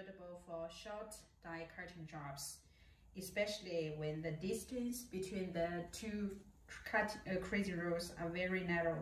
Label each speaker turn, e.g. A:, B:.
A: suitable for short die cutting jobs, especially when the distance between the two cut, uh, crease rules are very narrow.